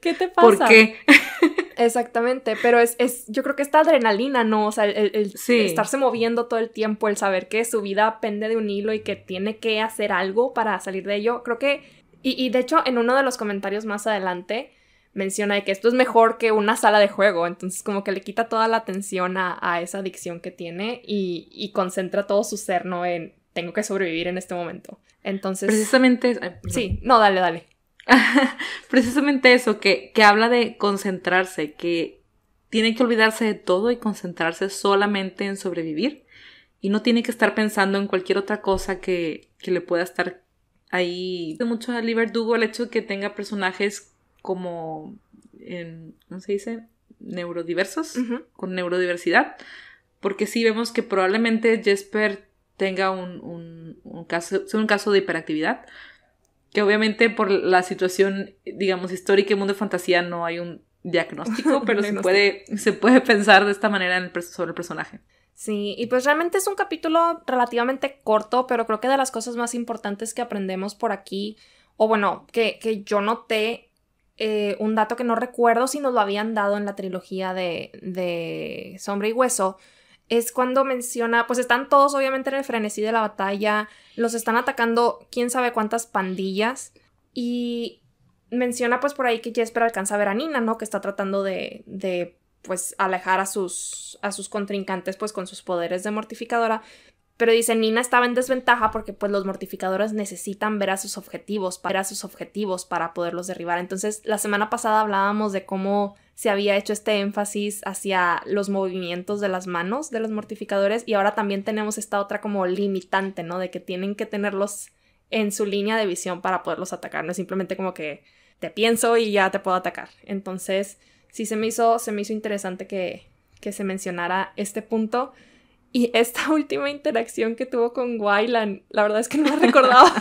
¿qué te pasa? ¿Por qué? Exactamente, pero es, es, yo creo que esta adrenalina, ¿no? O sea, el, estarse moviendo todo el tiempo, el saber que su vida pende de un hilo y que tiene que hacer algo para salir de ello, creo que, y, y de hecho en uno de los comentarios más adelante menciona que esto es mejor que una sala de juego, entonces como que le quita toda la atención a, esa adicción que tiene y, y, concentra todo su ser, ¿no? En tengo que sobrevivir en este momento. Entonces... Precisamente... sí, no, dale, dale. Precisamente eso, que, que habla de concentrarse, que tiene que olvidarse de todo y concentrarse solamente en sobrevivir. Y no tiene que estar pensando en cualquier otra cosa que, que le pueda estar ahí. De mucho a Liverdugo el hecho de que tenga personajes como, en, ¿cómo se dice? Neurodiversos, con neurodiversidad. Porque sí vemos que probablemente Jesper tenga un, un, un caso, un caso de hiperactividad que obviamente por la situación, digamos, histórica y mundo de fantasía no hay un diagnóstico, pero se, puede, se puede pensar de esta manera en el, sobre el personaje. Sí, y pues realmente es un capítulo relativamente corto, pero creo que de las cosas más importantes que aprendemos por aquí, o bueno, que, que yo noté eh, un dato que no recuerdo si nos lo habían dado en la trilogía de, de Sombra y Hueso, es cuando menciona, pues están todos obviamente en el frenesí de la batalla, los están atacando quién sabe cuántas pandillas y menciona pues por ahí que Jesper alcanza a ver a Nina, ¿no? Que está tratando de, de pues alejar a sus, a sus contrincantes pues con sus poderes de mortificadora, pero dice, Nina estaba en desventaja porque pues los mortificadores necesitan ver a sus objetivos, para sus objetivos para poderlos derribar. Entonces, la semana pasada hablábamos de cómo se había hecho este énfasis hacia los movimientos de las manos de los mortificadores y ahora también tenemos esta otra como limitante, ¿no? De que tienen que tenerlos en su línea de visión para poderlos atacar, no es simplemente como que te pienso y ya te puedo atacar. Entonces, sí se me hizo, se me hizo interesante que, que se mencionara este punto. Y esta última interacción que tuvo con Wyland, la verdad es que no la recordaba.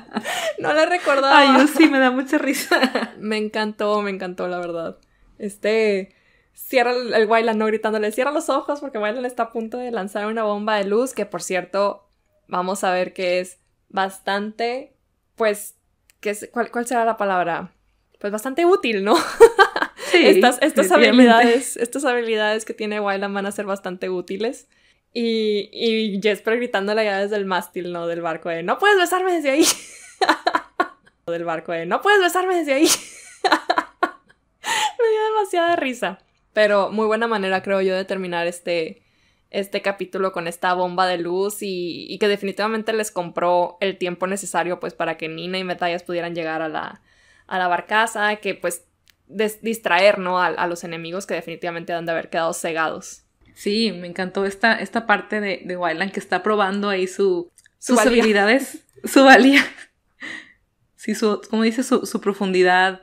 no la recordaba. Ay, yo sí, me da mucha risa. me encantó, me encantó, la verdad. Este. Cierra el, el Wyland, no gritándole, cierra los ojos porque Wyland está a punto de lanzar una bomba de luz, que por cierto, vamos a ver que es bastante. Pues. Que es, ¿cuál, ¿Cuál será la palabra? Pues bastante útil, ¿no? Sí, estas, estas habilidades, estas habilidades que tiene Wyland van a ser bastante útiles. Y, y Jesper gritándole ya desde el mástil, ¿no? Del barco de, no puedes besarme desde ahí. del barco de, no puedes besarme desde ahí. Me dio demasiada risa. Pero muy buena manera, creo yo, de terminar este, este capítulo con esta bomba de luz y, que definitivamente les compró el tiempo necesario pues para que Nina y Metallas pudieran llegar a la, a la barcaza, que pues distraer, ¿no? A, a los enemigos que definitivamente han de haber quedado cegados. Sí, me encantó esta, esta parte de, de Wyland que está probando ahí su, sus habilidades, su valía. Sí, su, como dice, su, su profundidad.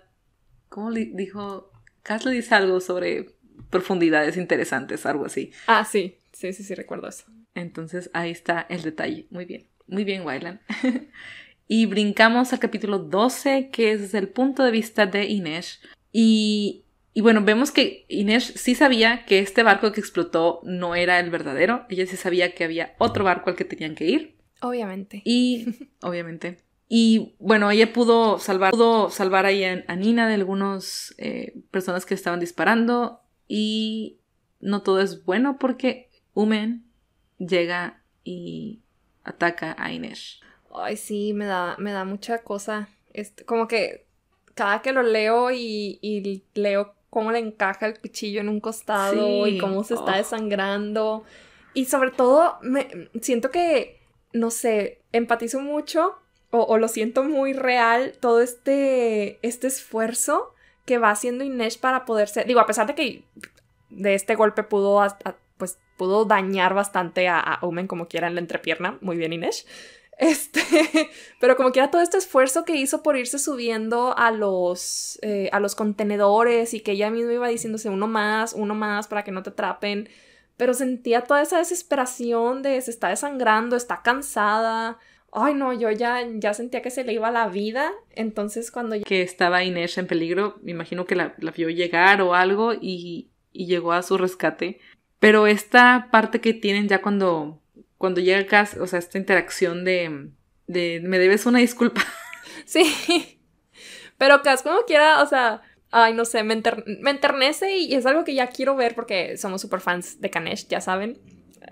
¿Cómo le dijo? Cass le dice algo sobre profundidades interesantes, algo así. Ah, sí, sí, sí, sí, recuerdo eso. Entonces ahí está el detalle. Muy bien, muy bien, Wyland. y brincamos al capítulo 12, que es desde el punto de vista de Inés. Y y bueno, vemos que Inés sí sabía que este barco que explotó no era el verdadero. Ella sí sabía que había otro barco al que tenían que ir. Obviamente. Y, obviamente. Y bueno, ella pudo salvar, pudo salvar ahí a, Nina de algunas eh, personas que estaban disparando. Y no todo es bueno porque Umen llega y ataca a Inés. Ay, sí, me da, me da mucha cosa. Este, como que cada que lo leo y, y leo cómo le encaja el cuchillo en un costado y cómo se está oh. desangrando. Y sobre todo, me siento que, no sé, empatizo mucho o, lo siento muy real todo este, este esfuerzo que va haciendo Inés para poder ser. Digo, a pesar de que de este golpe pudo, pues, pudo dañar bastante a, a Omen como quiera en la entrepierna. Muy bien, Inés. Este, pero como quiera todo este esfuerzo que hizo por irse subiendo a los, eh, a los contenedores y que ella misma iba diciéndose uno más, uno más para que no te atrapen. Pero sentía toda esa desesperación de se está desangrando, está cansada. Ay, no, yo ya, ya sentía que se le iba la vida. Entonces, cuando. Que estaba Inés en peligro, me imagino que la, vio llegar o algo y, y llegó a su rescate. Pero esta parte que tienen ya cuando cuando llega Cass, o sea, esta interacción de, de me debes una disculpa. Sí, pero Cass como quiera, o sea, ay, no sé, me, enternece y es algo que ya quiero ver porque somos super fans de Kanesh, ya saben,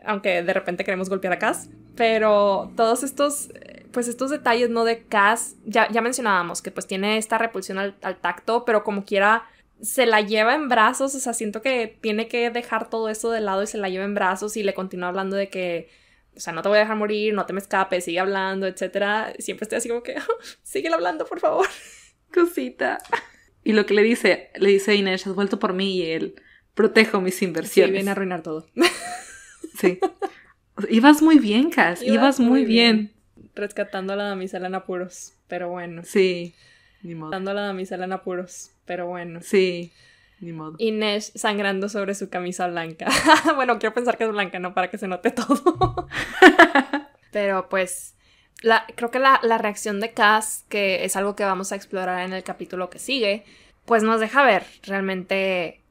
aunque de repente queremos golpear a Cass, pero todos estos, pues estos detalles, ¿no? De Cass, ya, ya mencionábamos que pues tiene esta repulsión al, al tacto, pero como quiera se la lleva en brazos, o sea, siento que tiene que dejar todo eso de lado y se la lleva en brazos y le continúa hablando de que o sea, no te voy a dejar morir, no te me escapes, sigue hablando, etcétera. Siempre estoy así como que, sigue hablando, por favor. Cosita. Y lo que le dice, le dice a Inés, has vuelto por mí y él, protejo mis inversiones. Sí, viene a arruinar todo. sí. ibas muy bien, Cass, ibas, muy, bien. Rescatando a la damisela en apuros, pero bueno. Sí, ni modo. Rescatando a la damisela en apuros, pero bueno. Sí. Ni modo. Inés sangrando sobre su camisa blanca. bueno, quiero pensar que es blanca, ¿no? Para que se note todo. Pero pues, la, creo que la, la, reacción de Cass, que es algo que vamos a explorar en el capítulo que sigue, pues nos deja ver realmente...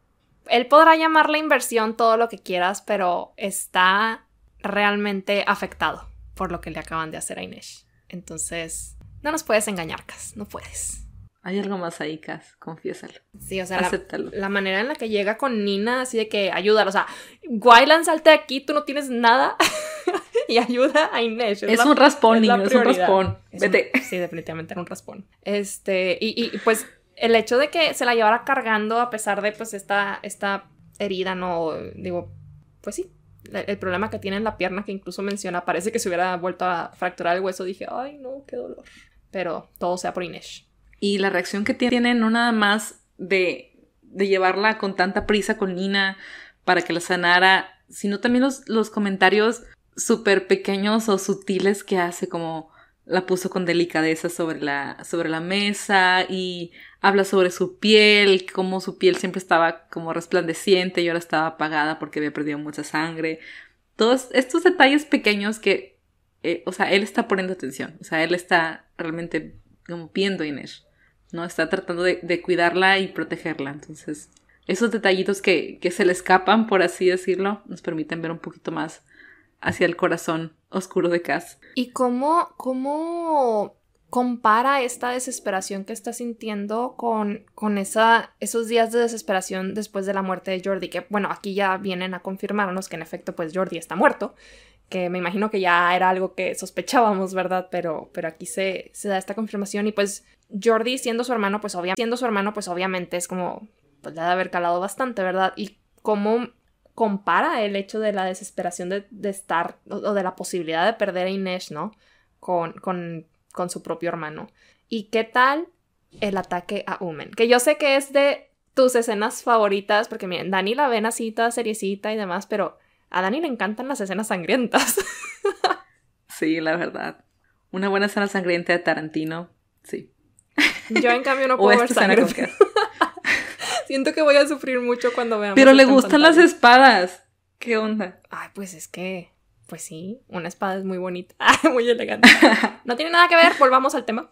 Él podrá llamar la inversión todo lo que quieras, pero está realmente afectado por lo que le acaban de hacer a Inés. Entonces, no nos puedes engañar, Cass, no puedes. Hay algo más ahí, Cass, confiésalo. Sí, o sea, la, manera en la que llega con Nina, así de que ayúdalo. O sea, Wyland, salte de aquí, tú no tienes nada. y ayuda a Inés. Es, un raspón, niño, es un raspón. Vete. sí, definitivamente era un raspón. Este, y, y, pues el hecho de que se la llevara cargando a pesar de pues esta, esta herida, no, digo, pues sí. El, problema que tiene en la pierna, que incluso menciona, parece que se hubiera vuelto a fracturar el hueso. Dije, ay, no, qué dolor. Pero todo sea por Inés. Y la reacción que tiene, no nada más de, de llevarla con tanta prisa con Nina para que la sanara, sino también los, los comentarios súper pequeños o sutiles que hace, como la puso con delicadeza sobre la, sobre la mesa y habla sobre su piel, como su piel siempre estaba como resplandeciente y ahora estaba apagada porque había perdido mucha sangre. Todos estos detalles pequeños que, eh, o sea, él está poniendo atención, o sea, él está realmente como viendo a Inés. ¿No? Está tratando de, cuidarla y protegerla. Entonces, esos detallitos que, que se le escapan, por así decirlo, nos permiten ver un poquito más hacia el corazón oscuro de Cass. ¿Y cómo, cómo compara esta desesperación que está sintiendo con, con esa, esos días de desesperación después de la muerte de Jordi? Que bueno, aquí ya vienen a confirmarnos que en efecto pues Jordi está muerto, que me imagino que ya era algo que sospechábamos, ¿verdad? Pero, pero aquí se, se da esta confirmación y pues Jordi siendo su hermano, pues obviamente, siendo su hermano, pues obviamente es como, pues le ha de haber calado bastante, ¿verdad? Y cómo compara el hecho de la desesperación de, estar, o de la posibilidad de perder a Inés, ¿no? Con, con, con su propio hermano. ¿Y qué tal el ataque a Umen? Que yo sé que es de tus escenas favoritas, porque miren, Dani la ven así toda seriecita y demás, pero a Dani le encantan las escenas sangrientas. sí, la verdad. Una buena escena sangrienta de Tarantino, sí. Yo en cambio no puedo ver sangre. Siento que voy a sufrir mucho cuando veamos. Pero le gustan las espadas. ¿Qué onda? Ay, pues es que, pues sí, una espada es muy bonita, muy elegante. No tiene nada que ver, volvamos al tema.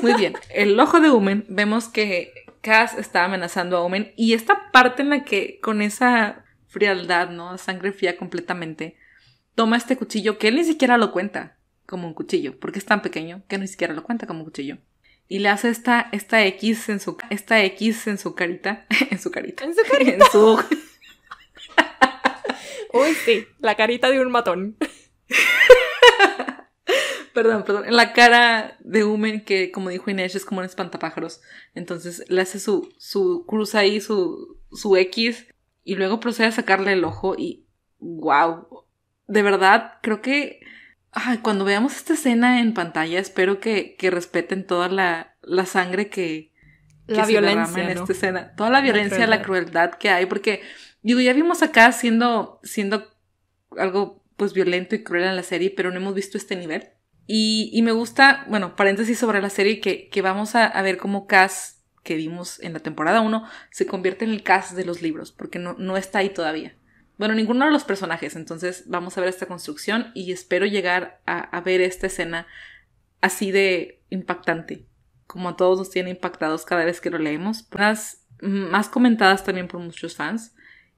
Muy bien, el ojo de Umen, vemos que Cass está amenazando a Umen y esta parte en la que con esa frialdad, ¿no? Sangre fría completamente, toma este cuchillo que él ni siquiera lo cuenta como un cuchillo, porque es tan pequeño que ni siquiera lo cuenta como un cuchillo y le hace esta, esta X en su esta X en su carita, en su carita, en su carita, en su Uy, sí, la carita de un matón. perdón, perdón, en la cara de Umen que como dijo Inés es como un espantapájaros. Entonces le hace su su cruz ahí su su X y luego procede a sacarle el ojo y wow. De verdad, creo que cuando veamos esta escena en pantalla, espero que, respeten toda la, sangre que, la violencia en esta escena. Toda la violencia, la crueldad. que hay, porque digo, ya vimos acá siendo, siendo algo pues violento y cruel en la serie, pero no hemos visto este nivel. Y, y me gusta, bueno, paréntesis sobre la serie, que, que vamos a, a, ver cómo Cass, que vimos en la temporada 1, se convierte en el Cass de los libros, porque no, no está ahí todavía. Bueno, ninguno de los personajes, entonces vamos a ver esta construcción y espero llegar a, ver esta escena así de impactante, como a todos nos tiene impactados cada vez que lo leemos. Unas más comentadas también por muchos fans.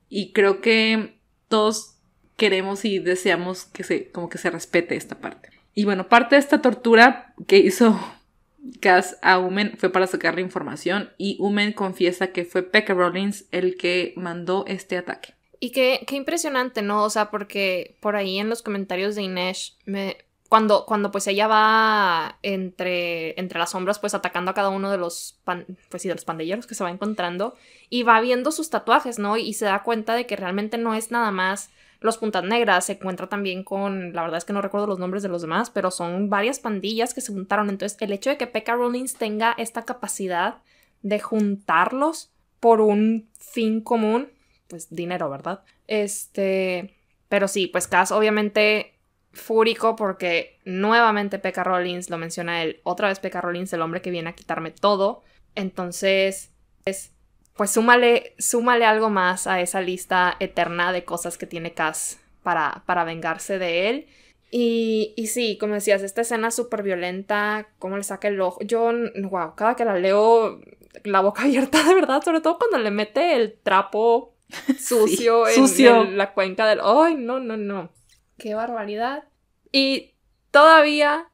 Y creo que todos queremos y deseamos que se, como que se respete esta parte. Y bueno, parte de esta tortura que hizo Cass a Umen fue para sacarle información y Umen confiesa que fue Pekka Rollins el que mandó este ataque. Y qué, qué impresionante, ¿no? O sea, porque por ahí en los comentarios de Inesh me, cuando, cuando pues ella va entre, entre las sombras pues atacando a cada uno de los, pues, sí, de los pandilleros que se va encontrando y va viendo sus tatuajes, ¿no? Y se da cuenta de que realmente no es nada más los Puntas Negras se encuentra también con, la verdad es que no recuerdo los nombres de los demás, pero son varias pandillas que se juntaron. Entonces, el hecho de que Pekka Rollins tenga esta capacidad de juntarlos por un fin común, pues dinero, ¿verdad? Este, pero sí, pues Cass obviamente fúrico porque nuevamente Pekka Rollins lo menciona él, otra vez Pekka Rollins, el hombre que viene a quitarme todo. Entonces, es pues súmale, súmale algo más a esa lista eterna de cosas que tiene Cass para, para vengarse de él. Y, y sí, como decías, esta escena súper violenta, cómo le saca el ojo. Yo, wow, cada que la leo, la boca abierta de verdad, sobre todo cuando le mete el trapo sucio, en, la cuenca del... ¡Ay, no, no, no! ¡Qué barbaridad! Y todavía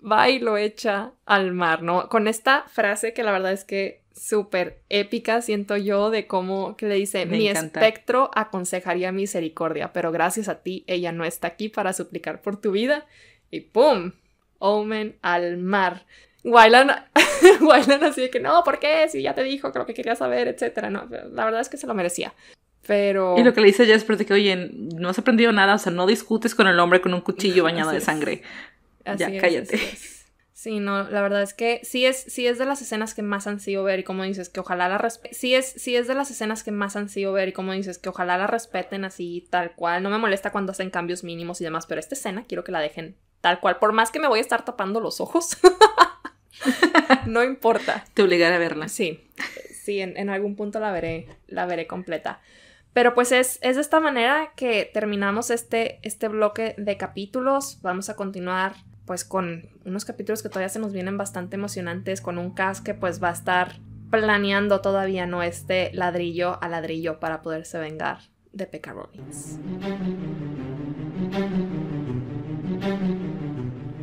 va y lo echa al mar, ¿no? Con esta frase que la verdad es que súper épica, siento yo, de cómo que le dice, mi espectro aconsejaría misericordia, pero gracias a ti ella no está aquí para suplicar por tu vida. Y ¡pum! Omen al mar. Wylan, Wylan así de que no, ¿por qué? Si ya te dijo que lo que quería saber, etcétera. No, la verdad es que se lo merecía. Pero... Y lo que le dice Jasper de que, oye, no has aprendido nada, o sea, no discutes con el hombre con un cuchillo bañado de sangre. ya, cállate. Sí, no, la verdad es que sí es, sí es de las escenas que más han sido ver y como dices, que ojalá la respeten. Sí es, sí es de las escenas que más han sido ver y como dices, que ojalá la respeten así, tal cual. No me molesta cuando hacen cambios mínimos y demás, pero esta escena quiero que la dejen tal cual. Por más que me voy a estar tapando los ojos, no importa. Te obligaré a verla. Sí, sí, en, en, algún punto la veré, la veré completa. Pero pues es, es de esta manera que terminamos este, este bloque de capítulos. Vamos a continuar pues con unos capítulos que todavía se nos vienen bastante emocionantes, con un cast que pues va a estar planeando todavía no este ladrillo a ladrillo para poderse vengar de Pekka Rollins.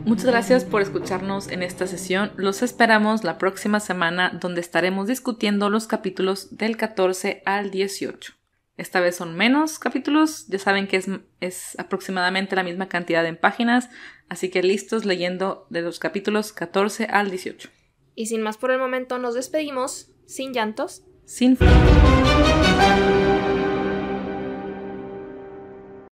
Muchas gracias por escucharnos en esta sesión. Los esperamos la próxima semana donde estaremos discutiendo los capítulos del 14 al 18. Esta vez son menos capítulos, ya saben que es, es, aproximadamente la misma cantidad en páginas, así que listos leyendo de los capítulos 14 al 18. Y sin más por el momento nos despedimos, sin llantos, sin...